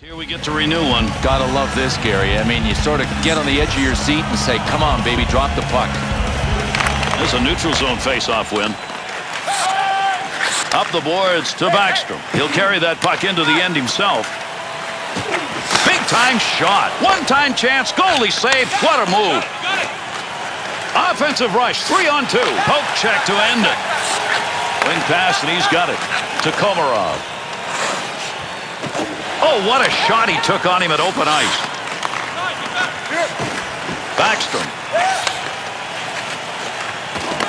Here we get to renew one. Gotta love this, Gary. I mean, you sort of get on the edge of your seat and say, come on, baby, drop the puck. There's a neutral zone face-off win. Up the boards to Backstrom. He'll carry that puck into the end himself. Big time shot. One time chance. Goalie saved. What a move. Offensive rush. Three on two. Poke check to end it. Wing pass and he's got it to Komarov. Oh, what a shot he took on him at open ice. Backstrom.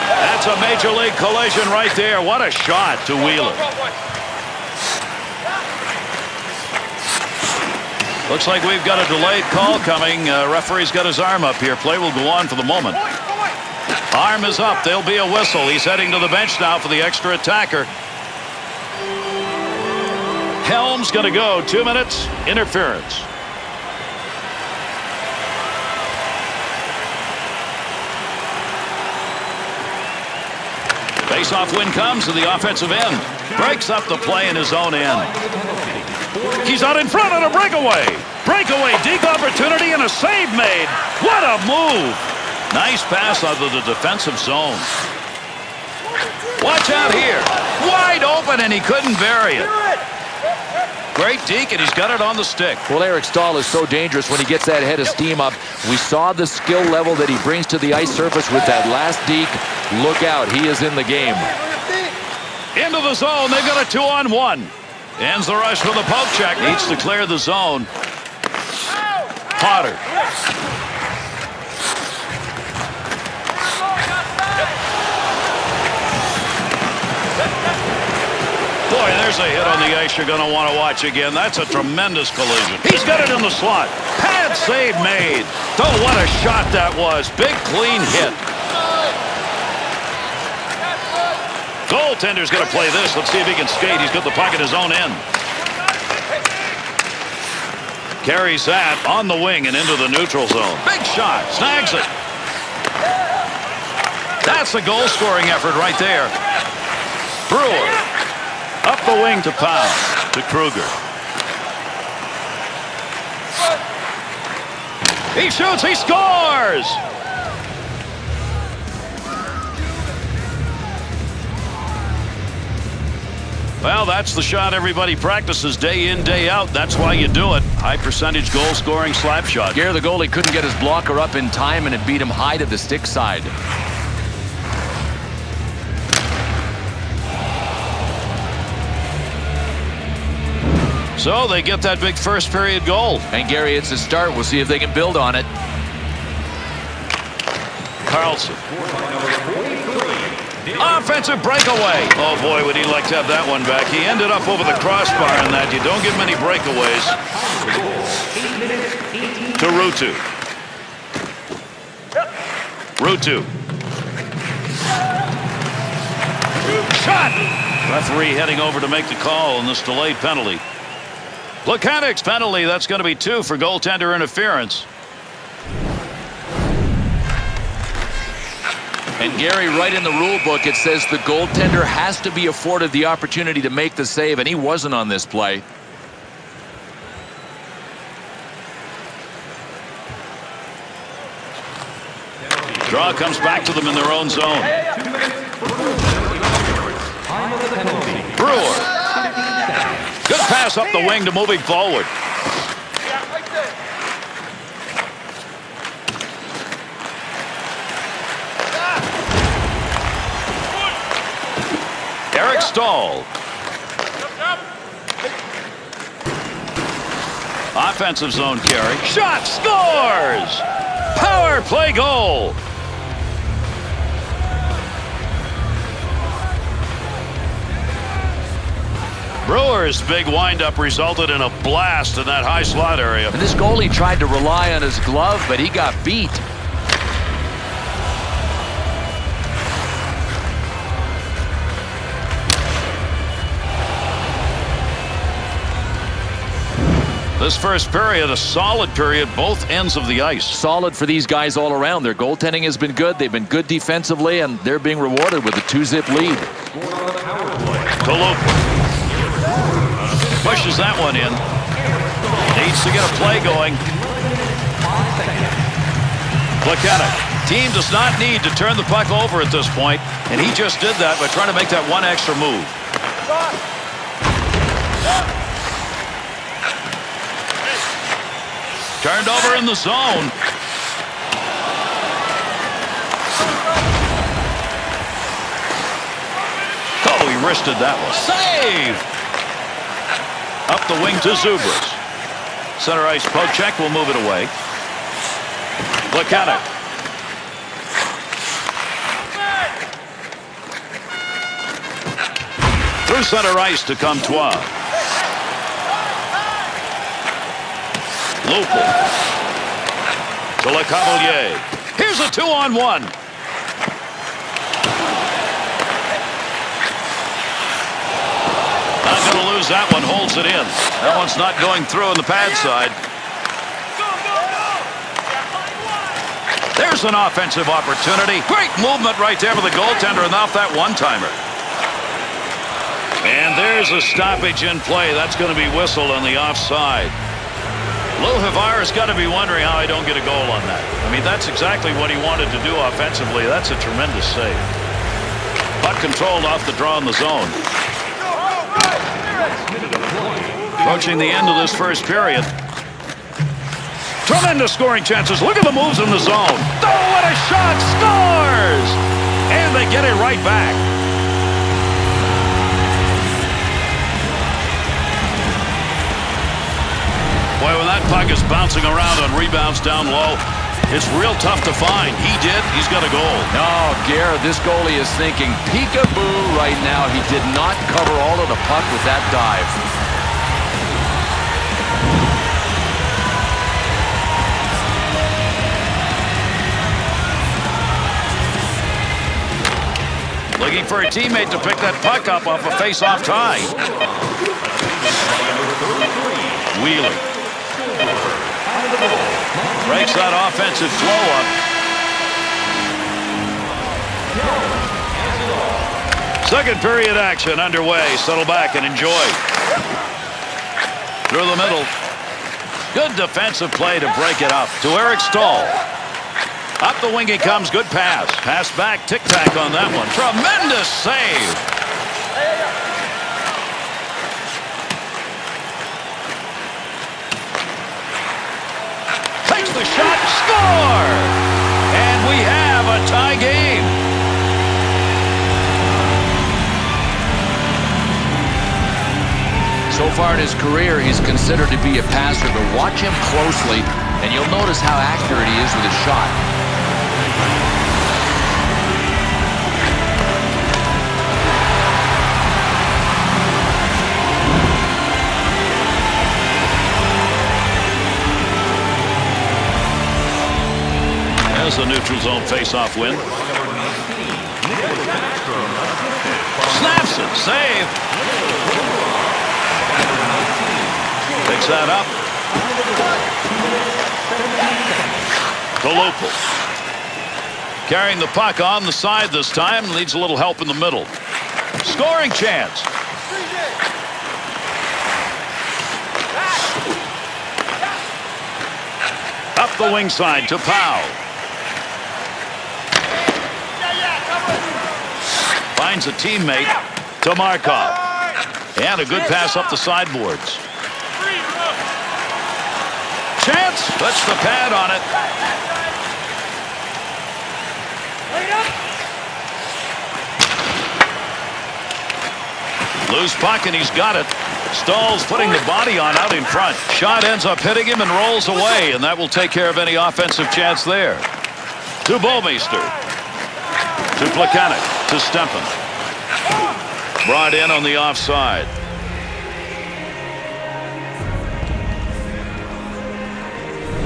That's a major league collision right there. What a shot to Wheeler. Looks like we've got a delayed call coming. Uh, referee's got his arm up here. Play will go on for the moment. Arm is up. There'll be a whistle. He's heading to the bench now for the extra attacker. Helm's going to go. Two minutes. Interference. Face-off win comes to the offensive end. Breaks up the play in his own end. He's out in front on a breakaway. Breakaway, deep opportunity, and a save made. What a move. Nice pass out of the defensive zone. Watch out here. Wide open, and he couldn't bury it. Great deke, and he's got it on the stick. Well, Eric Staal is so dangerous when he gets that head of steam up. We saw the skill level that he brings to the ice surface with that last deke. Look out, he is in the game. Into the zone, they've got a two-on-one. Ends the rush with a poke check. Needs to clear the zone. Potter. Boy, there's a hit on the ice you're going to want to watch again. That's a tremendous collision. He's got it in the slot. Pad save made. Oh, what a shot that was. Big, clean hit. Goaltender's going to play this. Let's see if he can skate. He's got the puck at his own end. Carries that on the wing and into the neutral zone. Big shot. Snags it. That's a goal-scoring effort right there. Brewer. Up the wing to Powell. To Kruger. He shoots. He scores. Well, that's the shot everybody practices day in, day out. That's why you do it. High percentage goal scoring slap shot. Gare, the goalie couldn't get his blocker up in time, and it beat him high to the stick side. So they get that big first period goal. And Gary, it's a start. We'll see if they can build on it. Carlson. Offensive breakaway. Oh, boy, would he like to have that one back. He ended up over the crossbar in that. You don't get many breakaways. To Ruutu. Ruutu. Shot! Referee heading over to make the call on this delayed penalty. Plekanec's penalty. That's going to be two for goaltender interference. And Gary, right in the rule book, it says the goaltender has to be afforded the opportunity to make the save, and he wasn't on this play. Draw comes back to them in their own zone. Brewer. Pass up the wing to moving forward. Eric Staal. Offensive zone carry. Shot scores! Power play goal. Brewers' big windup resulted in a blast in that high slot area. And this goalie tried to rely on his glove, but he got beat. This first period, a solid period, both ends of the ice. Solid for these guys all around. Their goaltending has been good. They've been good defensively, and they're being rewarded with a two-zip lead. Pushes that one in. Needs to get a play going. Look at it. Team does not need to turn the puck over at this point, and he just did that by trying to make that one extra move. Turned over in the zone. Oh, he wristed that one. Save! Up the wing to Zubrus. Center ice poke check will move it away. Plekanec. Through center ice to Comtois. Lupul. To Lecavalier. Here's a two-on-one. Not going to lose that one. Holds it in. That one's not going through on the pad side. There's an offensive opportunity. Great movement right there for the goaltender and off that one-timer. And there's a stoppage in play. That's going to be whistled on the offside. Lou Havar has got to be wondering how I don't get a goal on that. I mean, that's exactly what he wanted to do offensively. That's a tremendous save. Puck controlled off the draw in the zone. Approaching the end of this first period. Tremendous scoring chances. Look at the moves in the zone. Oh, what a shot! Scores! And they get it right back. Boy, when that puck is bouncing around on rebounds down low, it's real tough to find. He did. He's got a goal. No, Garrett, this goalie is thinking peekaboo right now. He did not cover all of the puck with that dive. Looking for a teammate to pick that puck up off a face-off tie. Wheeler. Breaks that offensive flow up. Second period action underway. Settle back and enjoy. Through the middle. Good defensive play to break it up to Eric Staal. Up the wing he comes. Good pass. Pass back. Tic-tac on that one. Tremendous save. Takes the shot. Score! And we have a tie game. So far in his career, he's considered to be a passer, but watch him closely, and you'll notice how accurate he is with his shot. A neutral zone face-off win. Snaps it. Save. Picks that up. Galopal. Carrying the puck on the side this time. Needs a little help in the middle. Scoring chance. Up the wing side to Powell. Finds a teammate to Markov. And a good pass up the sideboards. Chance. Puts the pad on it. Loose puck and he's got it. Stalls putting the body on out in front. Shot ends up hitting him and rolls away, and that will take care of any offensive chance there. To Bouwmeester. To Plekanec. To Stepan. Brought in on the offside.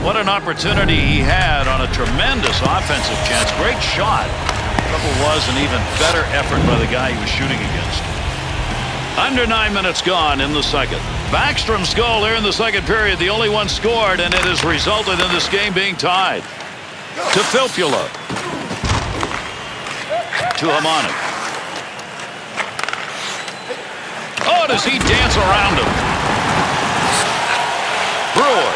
What an opportunity he had on a tremendous offensive chance. Great shot. Trouble was an even better effort by the guy he was shooting against. Under nine minutes gone in the second. Backstrom's goal there in the second period, the only one scored, and it has resulted in this game being tied. To Filppula. To Hamonic. Oh, does he dance around him? Brewer.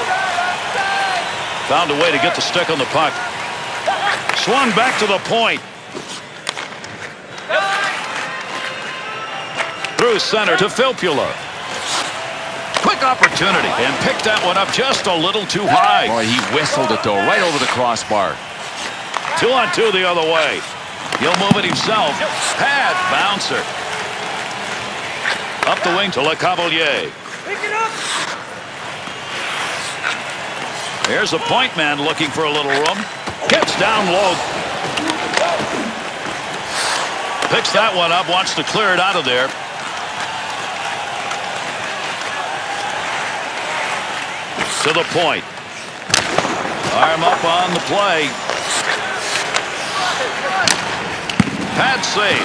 Found a way to get the stick on the puck. Swung back to the point. Through center to Filppula. Quick opportunity and picked that one up just a little too high. Boy, he whistled it though, right over the crossbar. Two on two the other way. He'll move it himself. Pad bouncer. Up the wing to Lecavalier. Pick it up. Here's a point man looking for a little room. Gets down low. Picks that one up, wants to clear it out of there. To the point. Arm up on the play. Pad save.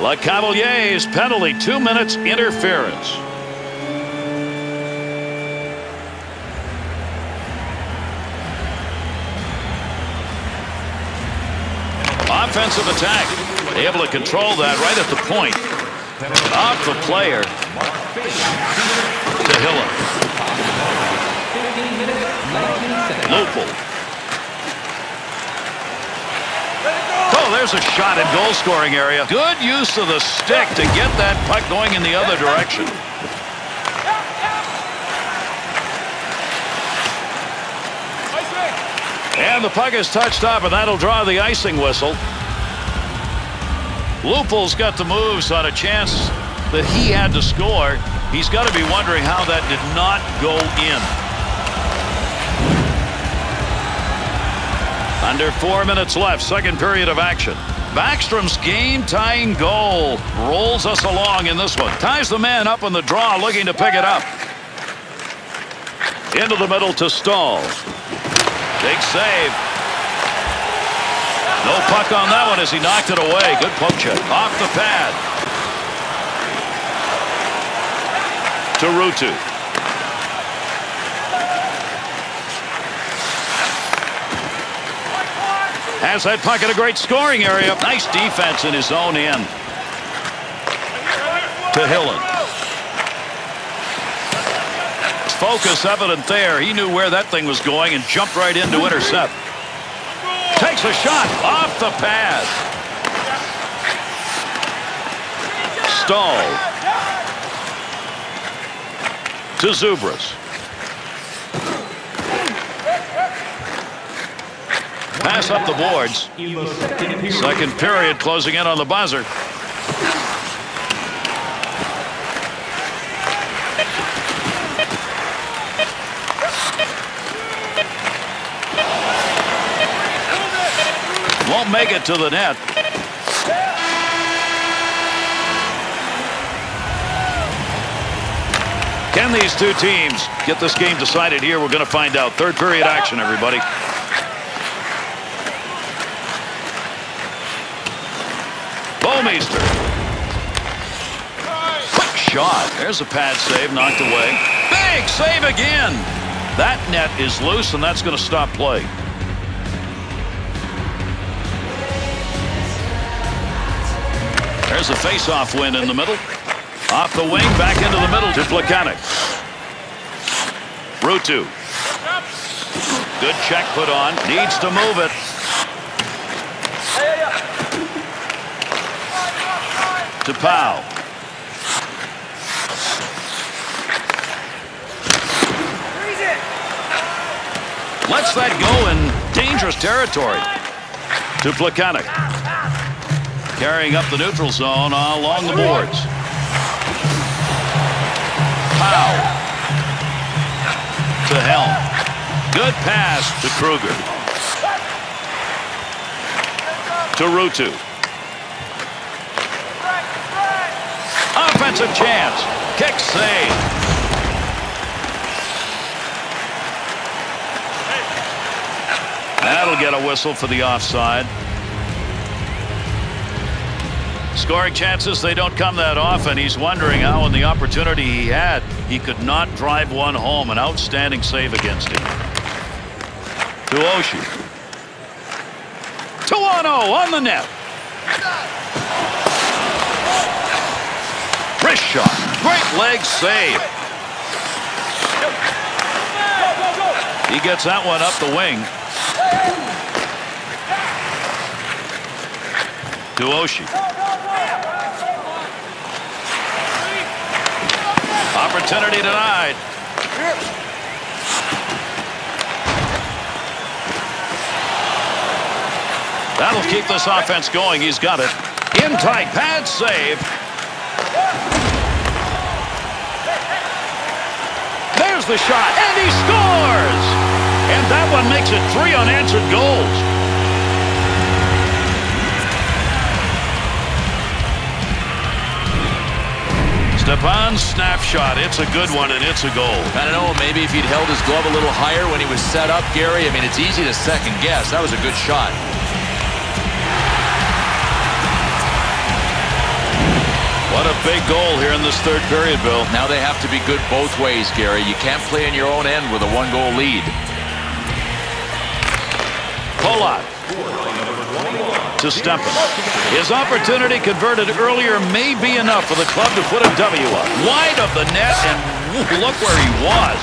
Lecavalier's penalty, two minutes interference. Offensive attack. Able to control that right at the point. Off the player. To. Lupul. Oh, there's a shot in goal scoring area. Good use of the stick to get that puck going in the other direction. And the puck is touched up, and that'll draw the icing whistle. Lupul's got the moves on a chance that he had to score. He's got to be wondering how that did not go in. Under four minutes left, second period of action. Backstrom's game-tying goal rolls us along in this one. Ties the man up on the draw, looking to pick it up. Into the middle to Staal. Big save. No puck on that one as he knocked it away. Good poke check. Off the pad. To Ruutu. Has that puck in a great scoring area. Nice defense in his own end. To Hillen. Focus evident there. He knew where that thing was going and jumped right in to intercept. Takes a shot off the pad. Staal. To Zubrus. Pass up the boards. Second period closing in on the buzzer. Won't make it to the net. Can these two teams get this game decided here? We're going to find out. Third period action, everybody. Quick shot. There's a pad save knocked away. Big save again. That net is loose, and that's going to stop play. There's a face-off win in the middle. Off the wing, back into the middle to Plekanec. Ruutu. Good check put on. Needs to move it. To Powell. Let's that go in dangerous territory. To Plekanec. Carrying up the neutral zone along the boards. Powell. To Helm. Good pass to Kruger. To Ruutu. Offensive chance. Kick save. That'll get a whistle for the offside. Scoring chances, they don't come that often. He's wondering how in the opportunity he had, he could not drive one home. An outstanding save against him. To Oshie. 2 on 0 on the net. Wrist shot. Great leg save. He gets that one up the wing. To Oshie. Opportunity denied. That'll keep this offense going. He's got it. In tight. Pad save. There's the shot. And he scores! And that one makes it three unanswered goals. Stepan's snapshot, it's a good one, and it's a goal. I don't know, maybe if he'd held his glove a little higher when he was set up, Gary. I mean, it's easy to second guess. That was a good shot. A big goal here in this third period, Bill. Now they have to be good both ways, Gary. You can't play in your own end with a one-goal lead. Palat to Stepan. His opportunity converted earlier may be enough for the club to put a W up. Wide of the net, and look where he was.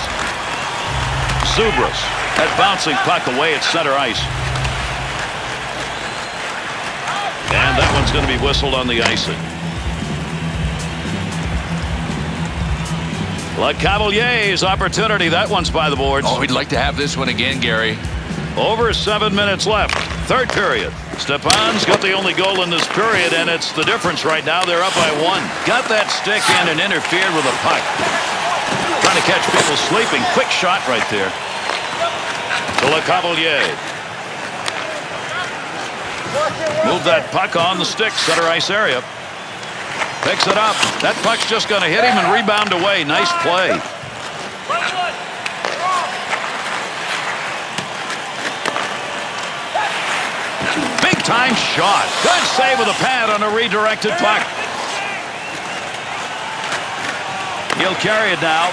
Zubrus, that bouncing puck away at center ice. And that one's going to be whistled on the icing. Lecavalier's opportunity. That one's by the boards. Oh, we'd like to have this one again, Gary. Over seven minutes left. Third period. Stepan's got the only goal in this period, and it's the difference right now. They're up by one. Got that stick in and interfered with a puck. Trying to catch people sleeping. Quick shot right there. To Lecavalier. Move that puck on the stick, center ice area. Picks it up. That puck's just going to hit him and rebound away. Nice play. Big time shot. Good save with a pad on a redirected puck. He'll carry it now.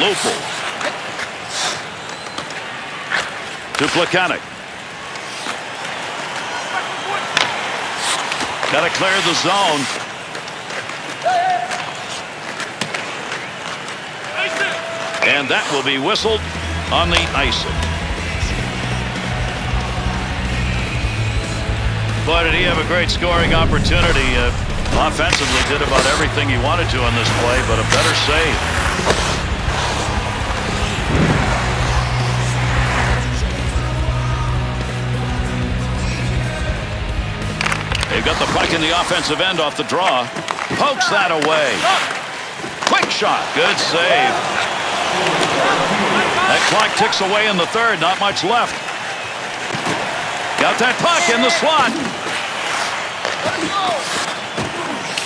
Lupul. To Plekanec. Got to clear the zone. And that will be whistled on the icing. Boy, did he have a great scoring opportunity. Uh, offensively did about everything he wanted to on this play, but a better save. They've got the puck in the offensive end off the draw. Pokes that away. Quick shot. Good save. That clock ticks away in the third. Not much left. Got that puck in the slot.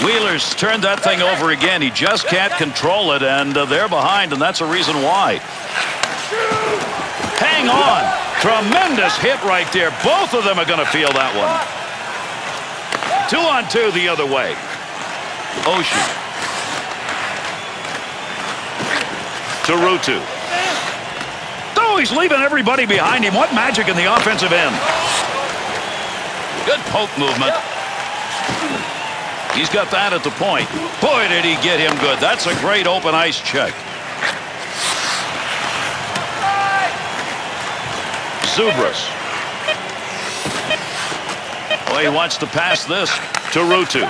Wheeler's turned that thing over again. He just can't control it, and uh, they're behind, and that's a reason why. Hang on. Tremendous hit right there. Both of them are going to feel that one. Two on two the other way. Oshie. To Ruutu. Oh, he's leaving everybody behind him. What magic in the offensive end. Good poke movement. He's got that at the point. Boy, did he get him good. That's a great open ice check. Zubrus. Boy, he wants to pass this to Ruutu.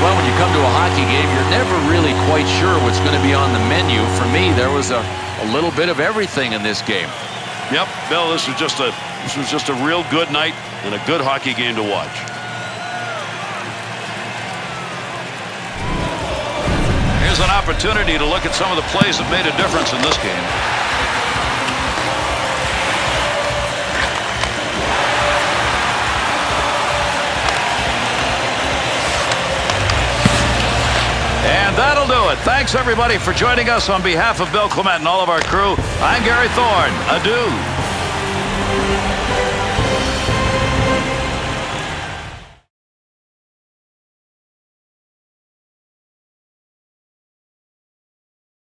Well, when you come to a hockey game, you're never really quite sure what's going to be on the menu. For me, there was a a little bit of everything in this game. Yep, Bill, this was just a this was just a real good night and a good hockey game to watch. Here's an opportunity to look at some of the plays that made a difference in this game. And that'll do it. Thanks, everybody, for joining us on behalf of Bill Clement and all of our crew. I'm Gary Thorne. Adieu.